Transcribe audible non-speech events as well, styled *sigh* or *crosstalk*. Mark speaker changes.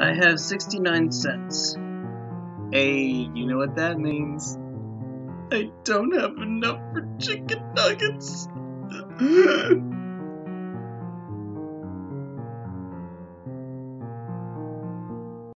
Speaker 1: I have 69 cents. Hey, you know what that means? I don't have enough for chicken nuggets. *laughs*